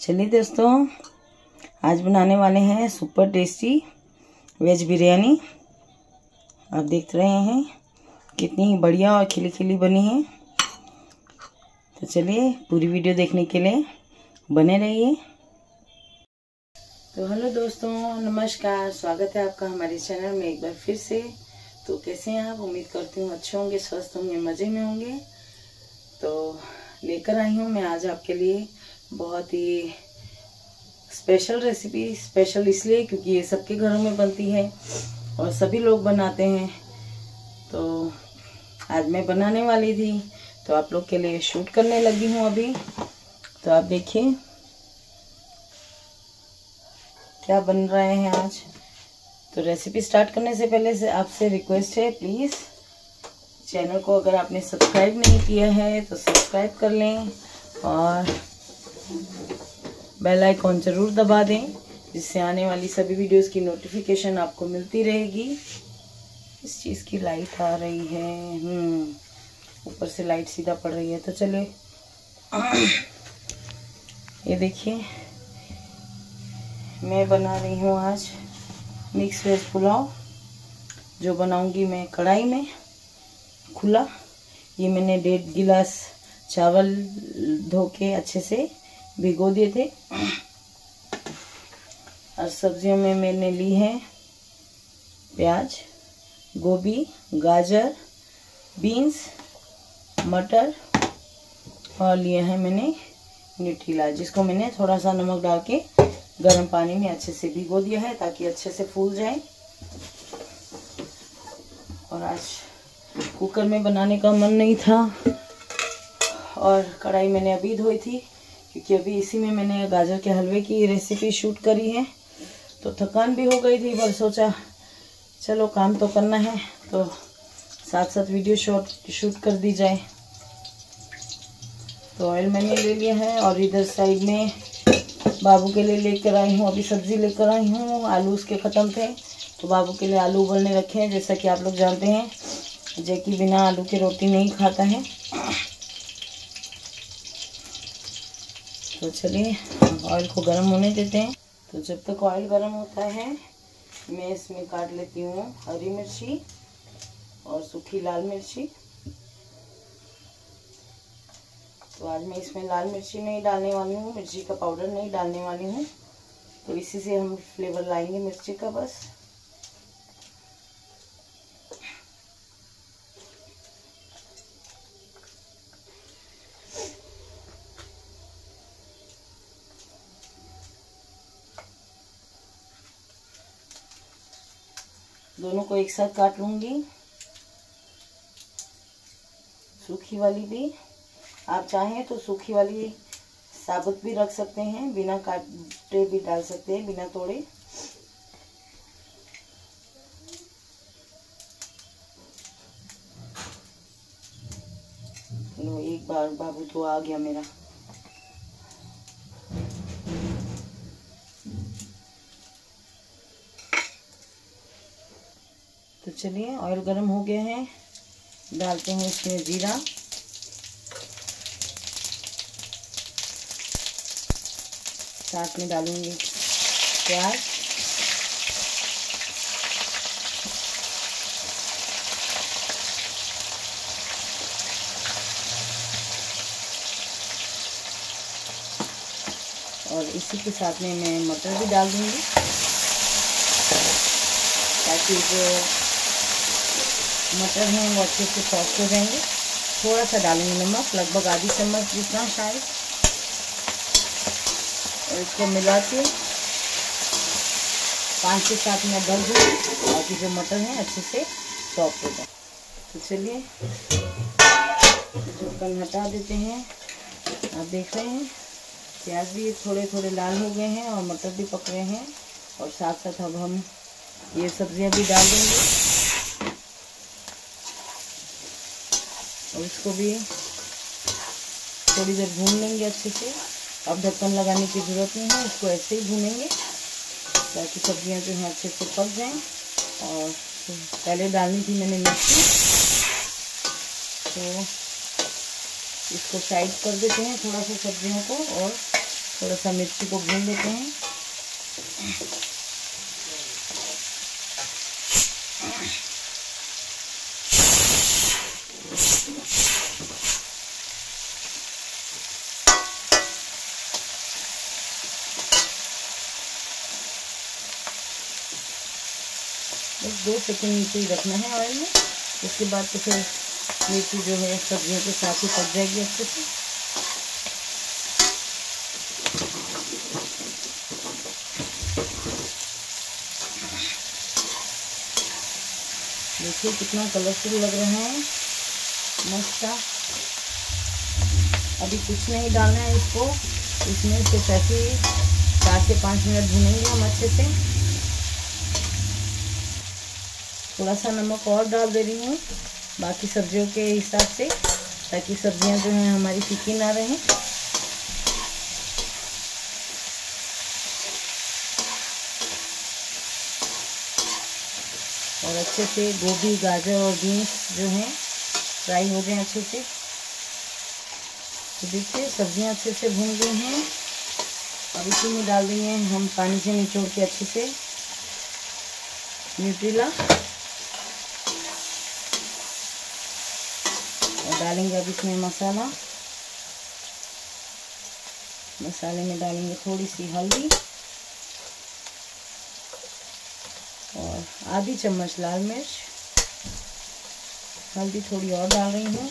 चलिए दोस्तों, आज बनाने वाले हैं सुपर टेस्टी वेज बिरयानी आप देख रहे हैं कितनी बढ़िया और खिली खिली बनी है। तो चलिए, पूरी वीडियो देखने के लिए बने रहिए। तो हेलो दोस्तों, नमस्कार, स्वागत है आपका हमारे चैनल में एक बार फिर से। तो कैसे हैं आप? उम्मीद करती हूँ अच्छे होंगे, स्वस्थ होंगे, मज़े में होंगे। तो लेकर आई हूँ मैं आज आपके लिए बहुत ही स्पेशल रेसिपी स्पेशल इसलिए क्योंकि ये सबके घरों में बनती है और सभी लोग बनाते हैं। तो आज मैं बनाने वाली थी तो आप लोग के लिए शूट करने लगी हूँ अभी। तो आप देखिए क्या बन रहे हैं आज। तो रेसिपी स्टार्ट करने से पहले से आपसे रिक्वेस्ट है प्लीज़ चैनल को अगर आपने सब्सक्राइब नहीं किया है तो सब्सक्राइब कर लें और बेल आइकॉन ज़रूर दबा दें जिससे आने वाली सभी वीडियोस की नोटिफिकेशन आपको मिलती रहेगी। इस चीज़ की लाइट आ रही है। हम्म, ऊपर से लाइट सीधा पड़ रही है तो चले ये देखिए मैं बना रही हूँ आज मिक्स वेज पुलाव जो बनाऊँगी मैं कढ़ाई में खुला। ये मैंने डेढ़ गिलास चावल धो के अच्छे से भिगो दिए थे। और सब्जियों में मैंने ली है प्याज, गोभी, गाजर, बीन्स, मटर और लिया है मैंने न्यूट्रीला, जिसको मैंने थोड़ा सा नमक डाल के गर्म पानी में अच्छे से भिगो दिया है ताकि अच्छे से फूल जाए। और आज कुकर में बनाने का मन नहीं था। और कढ़ाई मैंने अभी धोई थी। क्योंकि अभी इसी में मैंने गाजर के हलवे की रेसिपी शूट करी है। तो थकान भी हो गई थी, पर सोचा, चलो काम तो करना है तो साथ साथ वीडियो शॉट शूट कर दी जाए। तो ऑयल मैंने ले लिया है और इधर साइड में बाबू के लिए लेकर आई हूँ, अभी सब्ज़ी लेकर आई हूँ। आलू उसके ख़त्म थे तो बाबू के लिए आलू उबलने रखे हैं, जैसा कि आप लोग जानते हैं, जैकी बिना आलू की रोटी नहीं खाता है। तो चलिए ऑयल को गर्म होने देते हैं। तो जब तक ऑयल गर्म होता है, मैं इसमें काट लेती हूँ हरी मिर्ची और सूखी लाल मिर्ची। तो आज मैं इसमें लाल मिर्ची नहीं डालने वाली हूँ, मिर्ची का पाउडर नहीं डालने वाली हूँ। तो इसी से हम फ्लेवर लाएँगे मिर्ची का बस। दोनों को एक साथ काट लूँगी। सूखी वाली भी। आप चाहें तो सूखी वाली साबुत भी रख सकते हैं, बिना काटे भी डाल सकते हैं, बिना तोड़े। लो, एक बार बाबू तो आ गया मेरा। चलिए ऑयल गर्म हो गया है। डालते हैं इसमें जीरा। साथ में डालूँगी प्याज। और इसी के साथ में मैं मटर भी डाल दूँगी, ताकि जो मटर हैं, वो अच्छे से सॉफ्ट हो जाएँगे। थोड़ा सा डालेंगे नमक, लगभग आधी चम्मच जितना शायद। और इसको मिला के पाँच से सात मिनट ढक दूँगी ताकि जो मटर हैं, अच्छे से सॉफ्ट हो जाए। तो चलिए ढक्कन हटा देते हैं। आप देख रहे हैं, प्याज भी थोड़े थोड़े लाल हो गए हैं और मटर भी पक रहे हैं। और साथ साथ अब हम ये सब्ज़ियाँ भी डाल देंगे। और इसको भी थोड़ी देर भून लेंगे अच्छे से। अब ढक्कन लगाने की ज़रूरत नहीं है इसको ऐसे ही भूनेंगे, ताकि सब्ज़ियाँ जो हैं अच्छे से पक जाएँ। और पहले डालनी थी मैंने मिर्ची। तो इसको साइड कर देते हैं थोड़ा सा सब्जियों को और थोड़ा सा मिर्ची को भून लेते हैं। बस दो सेकंड नीचे ही रखना है ऑयल में। उसके बाद तो फिर मिर्ची जो है, सब्जियों के साथ ही पक जाएगी अच्छे से। देखिए कितना कलरफुल लग रहा है। मस्त का अभी कुछ नहीं डालना है इसको। इसमें सिर्फ़ ऐसे चार से पाँच मिनट भूनेंगे हम अच्छे से। थोड़ा सा नमक और डाल दे रही हूँ बाकी सब्जियों के हिसाब से, ताकि सब्ज़ियाँ जो हैं हमारी फीकी ना रहें। और अच्छे से गोभी, गाजर और बीन्स जो हैं, फ्राई हो गए अच्छे से। तो देखिए, सब्ज़ियाँ अच्छे से भून गई हैं। अब इसी में डाल देंगे हम पानी से निचोड़ के अच्छे से न्यूट्रीला। डालेंगे अब इसमें मसाला। मसाले में डालेंगे थोड़ी सी हल्दी। और आधी चम्मच लाल मिर्च। हल्दी थोड़ी और डाल रही हूँ।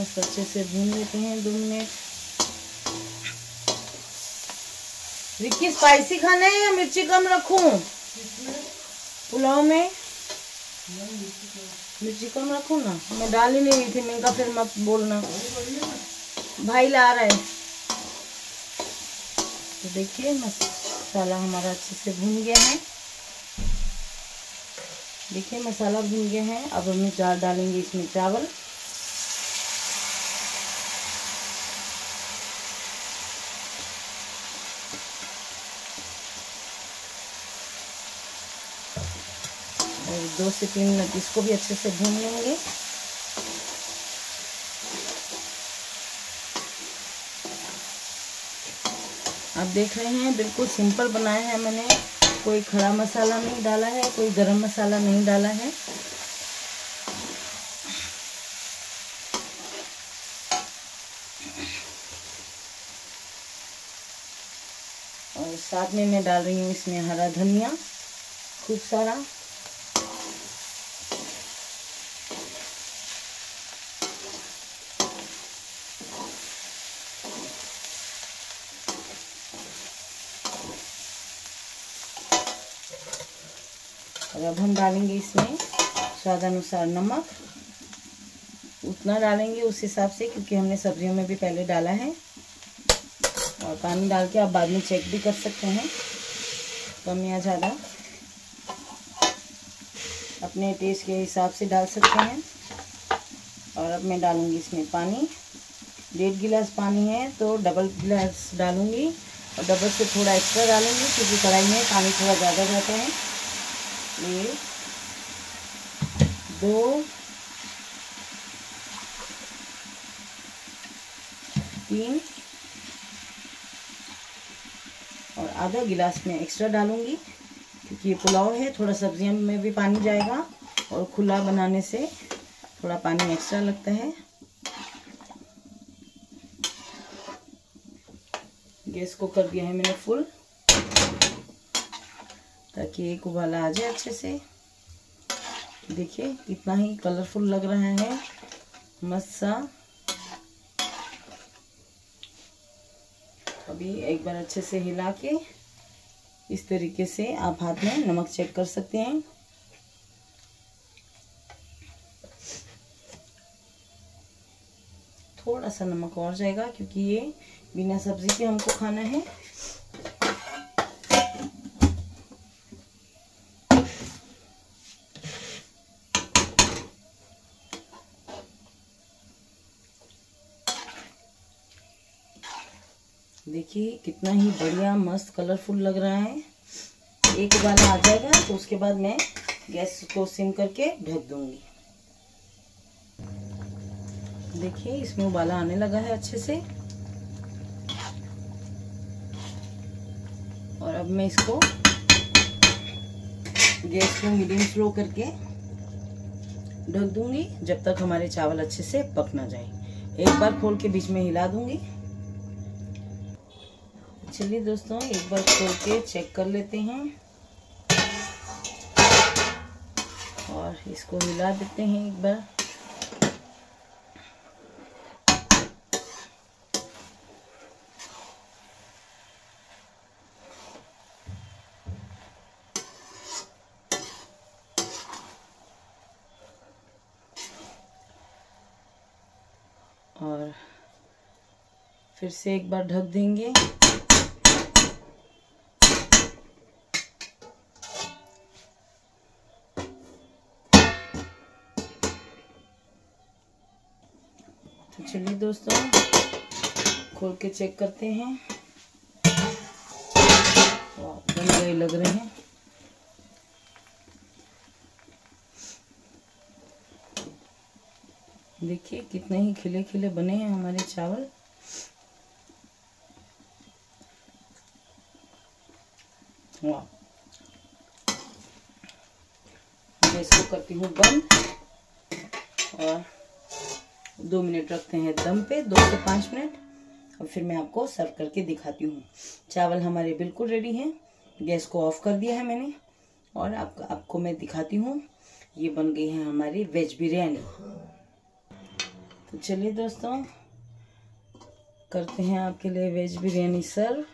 मस्त अच्छे से भून लेते हैं दो मिनट। रिक्की स्पाइसी खाना है या मिर्ची कम रखूँ? पुलाव में? मिर्ची कम रखूँ ना? मैं डाल ही नहीं थी मैंने फिर मत बोलना। भाई ला रहा तो देखिए मसाला हमारा अच्छे से भून गया है। देखिए, मसाला भून गया है। अब हम चार डालेंगे इसमें चावल। और दो से तीन मिनट इसको भी अच्छे से भून लेंगे। आप देख रहे हैं, बिल्कुल सिंपल बनाया है मैंने। कोई खड़ा मसाला नहीं डाला है, कोई गरम मसाला नहीं डाला है। और साथ में मैं डाल रही हूँ इसमें हरा धनिया, खूब सारा। अब हम डालेंगे इसमें स्वाद अनुसार नमक। उतना डालेंगे उस हिसाब से क्योंकि हमने सब्जियों में भी पहले डाला है। और पानी डाल के आप बाद में चेक भी कर सकते हैं। कम या ज़्यादा। अपने टेस्ट के हिसाब से डाल सकते हैं। और अब मैं डालूँगी इसमें पानी। डेढ़ गिलास पानी है तो डबल गिलास डालूँगी। और डबल से थोड़ा एक्स्ट्रा डालूँगी क्योंकि कढ़ाई में पानी थोड़ा ज़्यादा जाता है। एक, दो, तीन, और आधा गिलास में एक्स्ट्रा डालूँगी, क्योंकि ये पुलाव है, थोड़ा सब्जियों में भी पानी जाएगा, और खुला बनाने से थोड़ा पानी एक्स्ट्रा लगता है। गैस को कर दिया है मैंने फुल ताकि एक उबाला आ जाए अच्छे से। देखिए, कितना ही कलरफुल लग रहा है। मस्त सा अभी एक बार अच्छे से हिला के इस तरीके से आप हाथ में नमक चेक कर सकते हैं। थोड़ा सा नमक और जाएगा, क्योंकि ये बिना सब्ज़ी के हमको खाना है। देखिए, कितना ही बढ़िया, मस्त कलरफुल लग रहा है। एक उबाला आ जाएगा तो उसके बाद मैं गैस को सिम करके ढक दूँगी। देखिए, इसमें उबाला आने लगा है अच्छे से। और अब मैं इसको गैस को मीडियम स्लो करके ढक दूँगी, जब तक हमारे चावल अच्छे से पक ना जाए। एक बार खोल के बीच में हिला दूँगी। चलिए दोस्तों, एक बार खोल के चेक कर लेते हैं। और इसको हिला देते हैं एक बार। और फिर से एक बार ढक देंगे। चलिए दोस्तों, खोल के चेक करते हैं। बन गए लग रहे हैं। देखिए कितने ही खिले खिले बने हैं हमारे चावल। वाह। मैं इसको करती हूँ बंद। और दो मिनट रखते हैं दम पे दो से पाँच मिनट। और फिर मैं आपको सर्व करके दिखाती हूँ। चावल हमारे बिल्कुल रेडी हैं। गैस को ऑफ़ कर दिया है मैंने। और आप, आपको मैं दिखाती हूँ। ये बन गई है हमारी वेज बिरयानी तो चलिए दोस्तों करते हैं आपके लिए वेज बिरयानी सर्व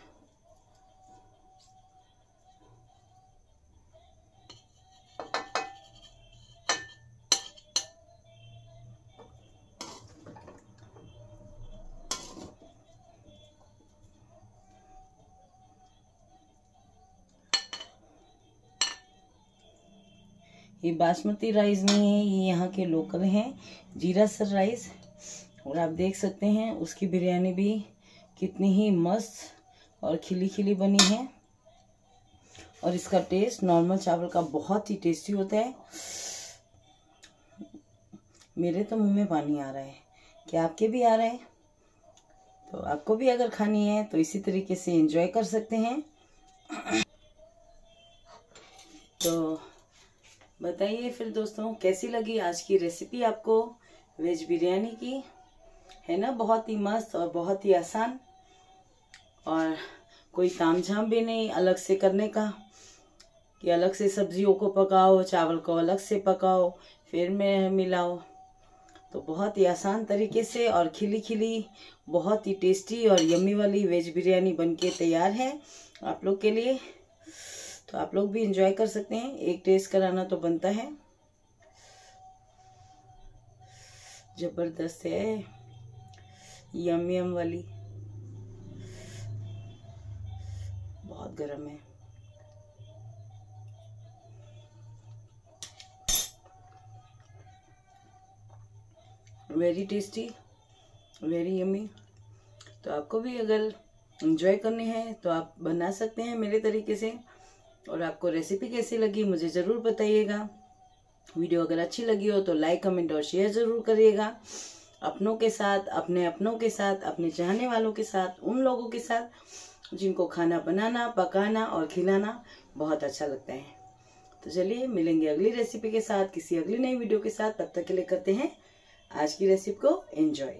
ये बासमती राइस नहीं है, ये यहाँ के लोकल हैं। जीरा सर राइस, और आप देख सकते हैं, उसकी बिरयानी भी कितनी ही मस्त और खिली खिली बनी है। और इसका टेस्ट नॉर्मल चावल का बहुत ही टेस्टी होता है। मेरे तो मुँह में पानी आ रहा है। क्या आपके भी आ रहा है? तो आपको भी अगर खानी है तो इसी तरीके से एंजॉय कर सकते हैं। तो बताइए फिर दोस्तों, कैसी लगी आज की रेसिपी आपको वेज बिरयानी की? है ना, बहुत ही मस्त और बहुत ही आसान। और कोई ताम झाम भी नहीं अलग से करने का, कि अलग से सब्जियों को पकाओ, चावल को अलग से पकाओ, फिर में मिलाओ। तो बहुत ही आसान तरीके से और खिली खिली बहुत ही टेस्टी और यम्मी वाली वेज बिरयानी बनके तैयार है आप लोग के लिए। तो आप लोग भी इंजॉय कर सकते हैं। एक टेस्ट कराना तो बनता है। ज़बरदस्त है। यम यम वाली। बहुत गर्म है। वेरी टेस्टी वेरी यमी तो आपको भी अगर इंजॉय करनी है तो आप बना सकते हैं मेरे तरीके से। और आपको रेसिपी कैसी लगी मुझे ज़रूर बताइएगा। वीडियो अगर अच्छी लगी हो तो लाइक कमेंट और शेयर ज़रूर करिएगा। अपनों के साथ, अपने अपनों के साथ, अपने चाहने वालों के साथ, उन लोगों के साथ जिनको खाना बनाना, पकाना और खिलाना बहुत अच्छा लगता है। तो चलिए, मिलेंगे अगली रेसिपी के साथ, किसी अगली नई वीडियो के साथ। तब तक के लिए करते हैं आज की रेसिपी को एंजॉय